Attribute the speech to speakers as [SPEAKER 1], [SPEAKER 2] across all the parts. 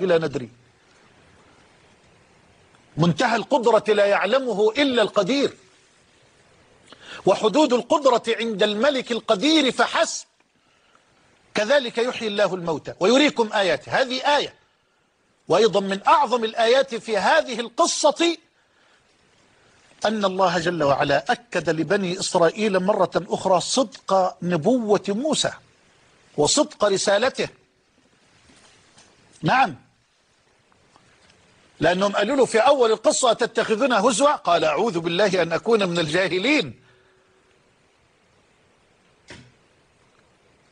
[SPEAKER 1] لا ندري. منتهى القدرة لا يعلمه إلا القدير. وحدود القدرة عند الملك القدير فحسب. كذلك يحيي الله الموتى ويريكم آياته. هذه آية. وأيضا من أعظم الآيات في هذه القصة أن الله جل وعلا أكد لبني إسرائيل مرة أخرى صدق نبوة موسى وصدق رسالته. نعم. لأنهم قالوا له في أول القصة تتخذنا هزوة قال أعوذ بالله أن أكون من الجاهلين.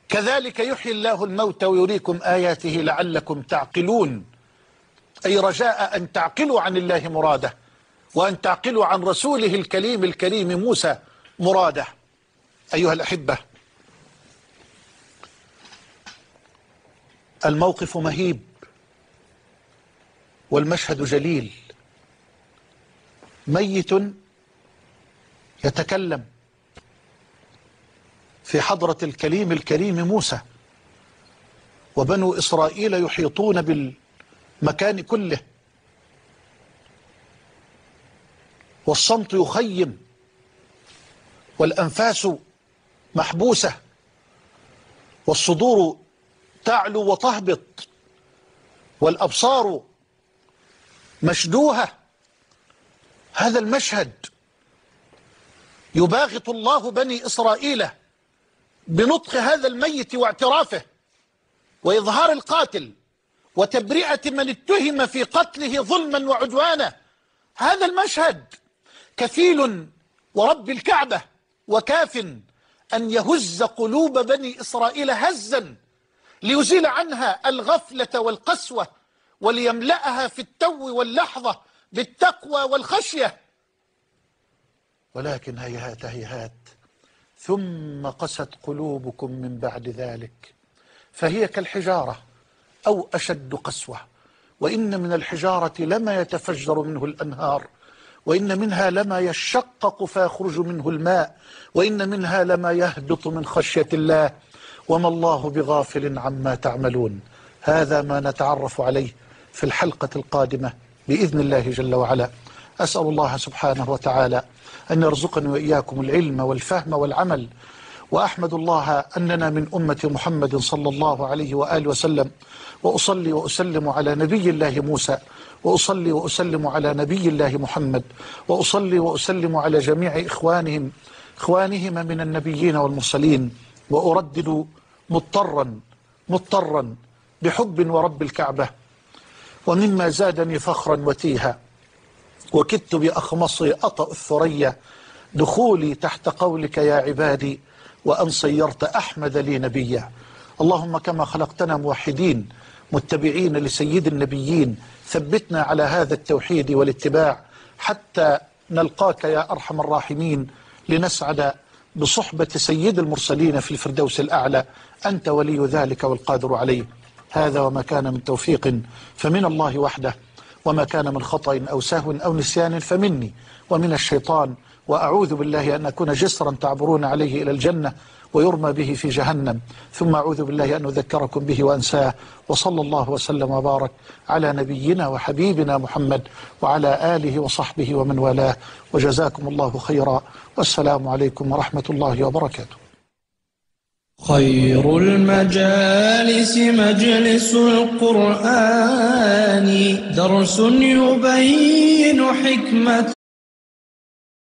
[SPEAKER 1] كذلك يحيي الله الموت ويريكم آياته لعلكم تعقلون. أي رجاء أن تعقلوا عن الله مراده وأن تعقلوا عن رسوله الكريم الكريم موسى مراده. أيها الأحبة الموقف مهيب. والمشهد جليل. ميت يتكلم في حضرة الكليم الكريم موسى وبنو إسرائيل يحيطون بالمكان كله. والصمت يخيم والأنفاس محبوسة والصدور تعلو وتهبط والأبصار مشدوهة. هذا المشهد يباغت الله بني إسرائيل بنطق هذا الميت واعترافه وإظهار القاتل وتبرئة من اتهم في قتله ظلما وعدوانا. هذا المشهد كفيل ورب الكعبة وكاف أن يهز قلوب بني إسرائيل هزا ليزيل عنها الغفلة والقسوة وليملأها في التو واللحظة بالتقوى والخشية. ولكن هيهات هيهات ثم قست قلوبكم من بعد ذلك فهي كالحجارة أو أشد قسوة. وإن من الحجارة لما يتفجر منه الأنهار وإن منها لما يشقق فيخرج منه الماء وإن منها لما يهبط من خشية الله. وما الله بغافل عما تعملون. هذا ما نتعرف عليه في الحلقة القادمة بإذن الله جل وعلا. أسأل الله سبحانه وتعالى أن يرزقني وإياكم العلم والفهم والعمل وأحمد الله أننا من أمة محمد صلى الله عليه وآله وسلم وأصلي وأسلم على نبي الله موسى وأصلي وأسلم على نبي الله محمد وأصلي وأسلم على جميع إخوانهم إخوانهم من النبيين والمرسلين وأردد مضطرا مضطرا بحب ورب الكعبة ومما زادني فخرا وتيها. وكدت بأخمصي أطأ الثريا دخولي تحت قولك يا عبادي وأن صيرت أحمد لي نبيا. اللهم كما خلقتنا موحدين متبعين لسيد النبيين. ثبتنا على هذا التوحيد والاتباع حتى نلقاك يا أرحم الراحمين. لنسعد بصحبة سيد المرسلين في الفردوس الأعلى. أنت ولي ذلك والقادر عليه. هذا وما كان من توفيق فمن الله وحده. وما كان من خطأ أو سهو أو نسيان فمني. ومن الشيطان. وأعوذ بالله أن أكون جسرا تعبرون عليه إلى الجنة ويرمى به في جهنم. ثم أعوذ بالله أن أذكركم به وأنساه. وصلى الله وسلم وبارك على نبينا وحبيبنا محمد وعلى آله وصحبه ومن والاه. وجزاكم الله خيرا. والسلام عليكم ورحمة الله وبركاته.
[SPEAKER 2] خير المجالس مجلس القرآن درس يبين حكمة